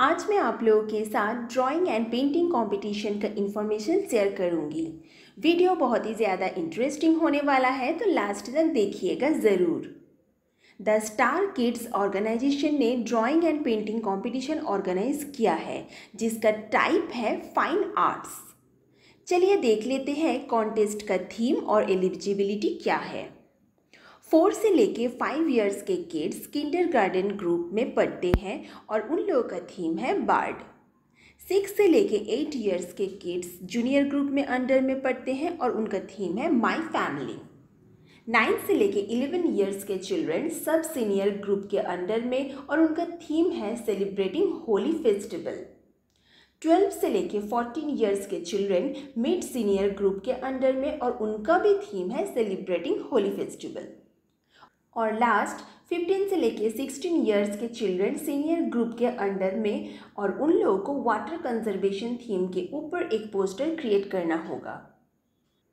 आज मैं आप लोगों के साथ ड्राइंग एंड पेंटिंग कंपटीशन का इन्फॉर्मेशन शेयर करूँगी। वीडियो बहुत ही ज़्यादा इंटरेस्टिंग होने वाला है तो लास्ट तक देखिएगा ज़रूर। द स्टार किड्स ऑर्गेनाइजेशन ने drawing and painting competition organise किया है, जिसका टाइप है फाइन आर्ट्स चलिए देख लेते हैं कॉन्टेस्ट का थीम और एलिजिबिलिटी क्या है। फोर से लेके फाइव इयर्स के किड्स किंडर गार्डन ग्रुप में पढ़ते हैं और उन लोगों का थीम है बार्ड सिक्स से लेके एट इयर्स के किड्स जूनियर ग्रुप में अंडर में पढ़ते हैं और उनका थीम है माई फैमिली नाइन्थ से लेके इलेवन ईयर्स के चिल्ड्रन सब सीनियर ग्रुप के अंडर में और उनका थीम है सेलिब्रेटिंग होली फेस्टिवल ट्वेल्व से लेके फोर्टीन ईयर्स के चिल्ड्रन मिड सीनियर ग्रुप के अंडर में और उनका भी थीम है सेलिब्रेटिंग होली फेस्टिवल और लास्ट फिफ्टीन से लेके सिक्सटीन ईयर्स के चिल्ड्रन सीनियर ग्रुप के अंडर में और उन लोगों को वाटर कंजर्वेशन थीम के ऊपर एक पोस्टर क्रिएट करना होगा।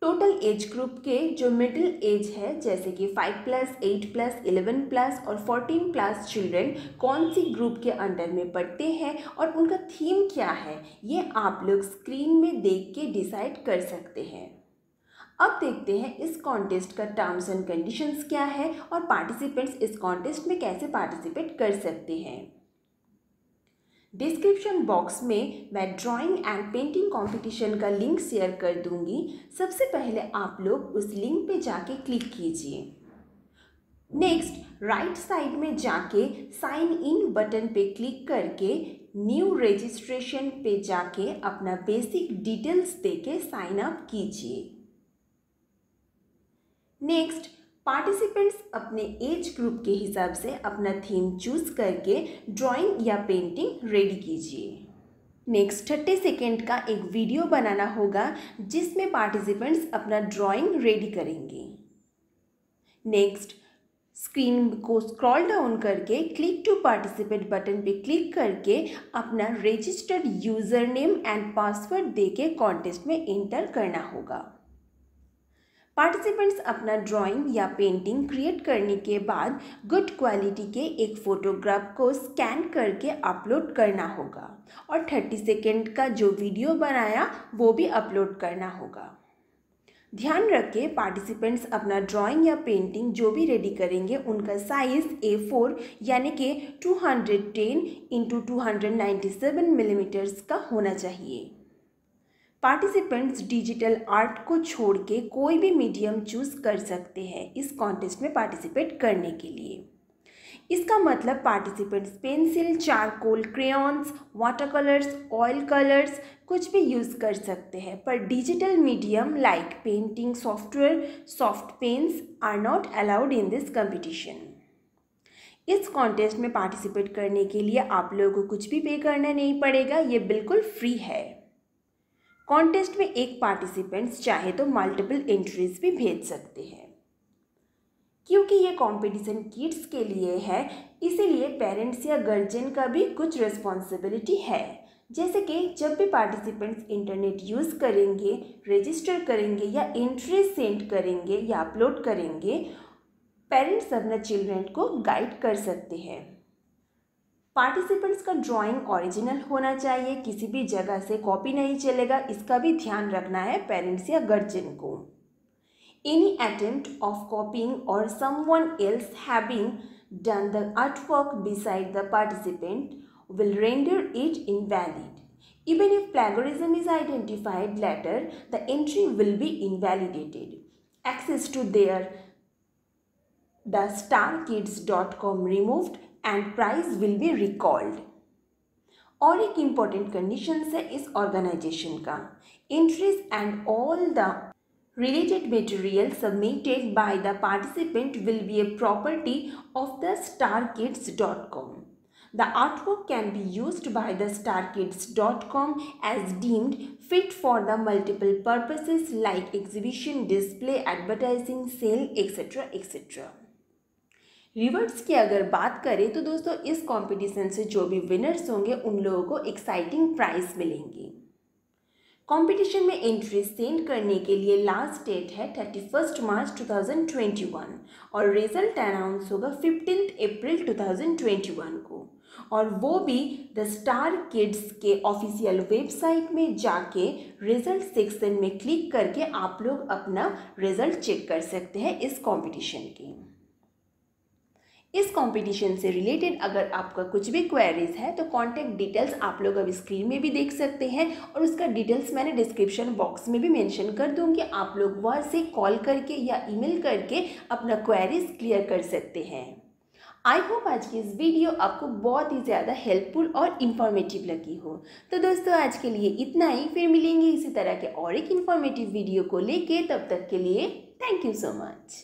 टोटल एज ग्रुप के जो मिडिल एज है, जैसे कि five plus eight plus eleven plus और फोर्टीन प्लस चिल्ड्रन कौन सी ग्रुप के अंडर में पढ़ते हैं और उनका थीम क्या है, ये आप लोग स्क्रीन में देख के डिसाइड कर सकते हैं। अब देखते हैं इस कॉन्टेस्ट का टर्म्स एंड कंडीशंस क्या है और पार्टिसिपेंट्स इस कॉन्टेस्ट में कैसे पार्टिसिपेट कर सकते हैं। डिस्क्रिप्शन बॉक्स में मैं ड्राइंग एंड पेंटिंग कंपटीशन का लिंक शेयर कर दूँगी। सबसे पहले आप लोग उस लिंक पे जाके क्लिक कीजिए। नेक्स्ट राइट साइड में जाके साइन इन बटन पे क्लिक करके न्यू रजिस्ट्रेशन पे जाके अपना बेसिक डिटेल्स देके साइन अप कीजिए। नेक्स्ट पार्टिसिपेंट्स अपने एज ग्रुप के हिसाब से अपना थीम चूज़ करके ड्राइंग या पेंटिंग रेडी कीजिए। नेक्स्ट थर्टी सेकेंड का एक वीडियो बनाना होगा, जिसमें पार्टिसिपेंट्स अपना ड्राइंग रेडी करेंगे। नेक्स्ट स्क्रीन को स्क्रॉल डाउन करके क्लिक टू पार्टिसिपेट बटन पे क्लिक करके अपना registered user name and password देके कॉन्टेस्ट में इंटर करना होगा। पार्टिसिपेंट्स अपना ड्राइंग या पेंटिंग क्रिएट करने के बाद गुड क्वालिटी के एक फ़ोटोग्राफ को स्कैन करके अपलोड करना होगा और 30 सेकेंड का जो वीडियो बनाया, वो भी अपलोड करना होगा। ध्यान रखें पार्टिसिपेंट्स अपना ड्राइंग या पेंटिंग जो भी रेडी करेंगे, उनका साइज़ ए फोर यानी कि 210 hundred ten into two millimetres का होना चाहिए। पार्टिसिपेंट्स डिजिटल आर्ट को छोड़ के कोई भी मीडियम चूज़ कर सकते हैं इस कॉन्टेस्ट में पार्टिसिपेट करने के लिए। इसका मतलब participants pencil charcoal crayons water colours oil colours कुछ भी यूज़ कर सकते हैं, पर digital medium like painting software soft pens are not allowed in this competition इस कॉन्टेस्ट में पार्टिसिपेट करने के लिए आप लोगों को कुछ भी पे करना नहीं पड़ेगा, ये बिल्कुल फ्री है। कॉन्टेस्ट में एक पार्टिसिपेंट्स चाहे तो मल्टीपल एंट्रीज भी भेज सकते हैं। क्योंकि ये कंपटीशन किड्स के लिए है, इसीलिए पेरेंट्स या गार्जियन का भी कुछ रिस्पॉन्सिबिलिटी है। जैसे कि जब भी पार्टिसिपेंट्स इंटरनेट यूज़ करेंगे रजिस्टर करेंगे या एंट्री सेंड करेंगे या अपलोड करेंगे पेरेंट्स अपना चिल्ड्रेन को गाइड कर सकते हैं। पार्टिसिपेंट्स का ड्राइंग ओरिजिनल होना चाहिए। किसी भी जगह से कॉपी नहीं चलेगा। इसका भी ध्यान रखना है पेरेंट्स या गर्जियन को। Any attempt of copying or someone else having done the artwork beside the participant will render it invalid even if plagiarism is identified later the entry will be invalidated access to their the star kids dot com removed And prize will be recalled और एक important condition है इस organisation का entries and all the related material submitted by the participant will be a property of the starkids.com. The artwork can be used by the starkids.com as deemed fit for the multiple purposes like exhibition, display, advertising, sale, etc. etc. Rewards की अगर बात करें तो दोस्तों, इस competition से जो भी विनर्स होंगे, उन लोगों को एक्साइटिंग प्राइज मिलेंगी। कंपटीशन में एंट्री सेंड करने के लिए लास्ट डेट है thirty first March two thousand twenty one और रिज़ल्ट अनाउंस होगा fifteen April two thousand twenty one को। और वो भी द स्टार किड्स के ऑफिशियल वेबसाइट में जाके रिज़ल्ट सेक्शन में क्लिक करके आप लोग अपना रिज़ल्ट चेक कर सकते हैं इस कंपटीशन की। इस कंपटीशन से रिलेटेड अगर आपका कुछ भी क्वेरीज है तो कॉन्टैक्ट डिटेल्स आप लोग अब स्क्रीन में भी देख सकते हैं और उसका डिटेल्स मैंने डिस्क्रिप्शन बॉक्स में भी मेंशन कर दूँगी। आप लोग वहाँ से कॉल करके या ईमेल करके अपना क्वेरीज क्लियर कर सकते हैं। आई होप आज की इस वीडियो आपको बहुत ही ज़्यादा हेल्पफुल और इन्फॉर्मेटिव लगी हो। तो दोस्तों, आज के लिए इतना ही। फिर मिलेंगे इसी तरह के और एक इन्फॉर्मेटिव वीडियो को लेके। तब तक के लिए थैंक यू सो मच